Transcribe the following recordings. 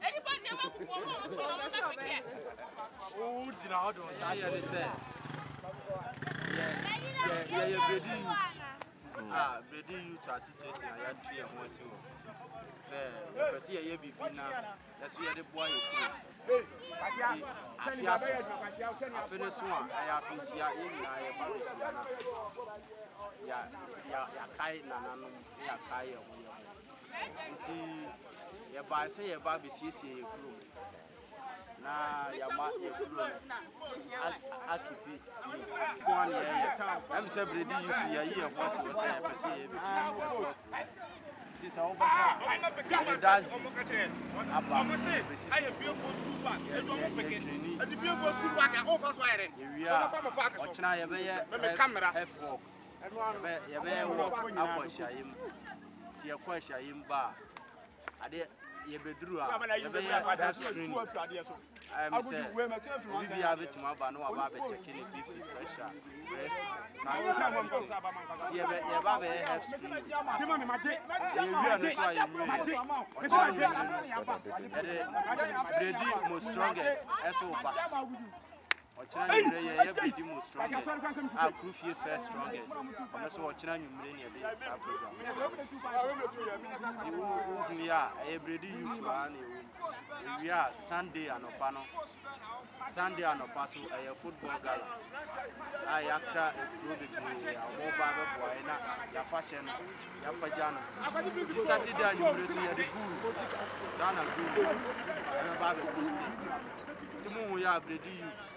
anybody dey make people ọmọ ọtún ọmọ ọmọ ọmọ kẹ. ó gyina hɔ dùn sáà yẹ Yeah yeah yeah, yẹ yẹ yẹ bedi youth ah, a bedi youth a situation a yàtú yẹ wọn si wọ sẹ yẹpẹ si yẹ yẹ bibi na yẹsu yẹ de bọ ayé kúrò ti afi aso afi ne so a ayé afi nhyia yẹ nyinaa yẹ ba nhyia yɛbaa sɛ yɛba abɛsiesie yɛ kurom na yɛma yɛ kurom akipi kwan yɛ yɛ ɛm sɛ beredi yuti yɛyi yɛ ho asɛ wɔ sɛ yɛpɛ sɛ yɛbɛpii nti sɛ wobɛkɔne dasbi aba bɛsisi ɔkyena yɛbɛyɛ fwok yɛbɛyɛ wɔ akɔ ahyiayɛ mu nti yɛkɔ ahyiayɛ mu ba a adeɛ yɛbɛduru a yɛbɛyɛ da screen ɛm sɛ obi biara bɛtumi aba na waba abɛkyɛke ne beef ne pressure breast cancer everything nti yɛba abɛyɛ health screening yɛwia no so a yɛnwie ɔkyerɛ yɛde bredi mo strongest ɛso ba ɔkyena nwummerɛ yɛ yɛ bidi mu strongest a kuru fie first strongest ɔno so ɔkyena nwummerɛ ne ɛbɛyɛ saa program nti wohu yɛ a ɛyɛ bredi youth a na ɛwɔ mu ɛwie a sunday anɔpa no sunday anɔpa so ɛyɛ football gala a yɛakra akuro bebree a ɔmɔba bɛboa yɛ na yɛafa hyɛ no yɛapagya no nti saturday anwummerɛ so yɛde guu ghana guu ɛbɛba abɛkɔ state nti mohu yɛ a bredi youth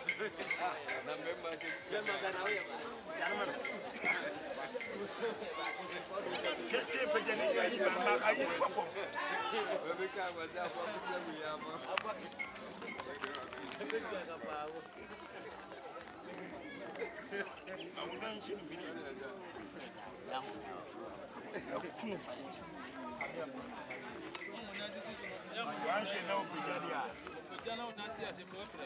Wanshi na upijani ya. Upijani unasi ya simu wapra.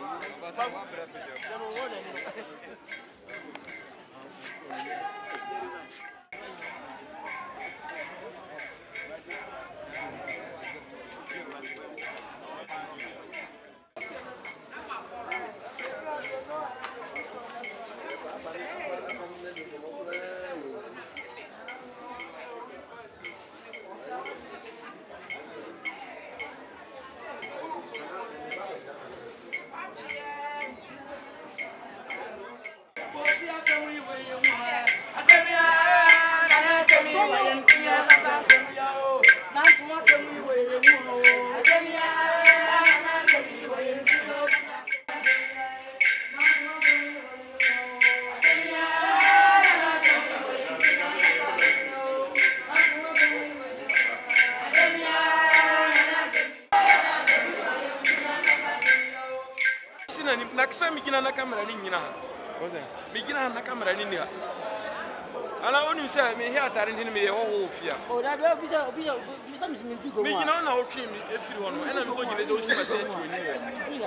Vamos. ne nua ana wonim sɛ mehɛ atare nti no meyɛ hɔ wɔ fie a menyina wo na wotwee me ɛfiri hɔ no ɛna mekɔgyina sɛ wosi ma sɛ asiwani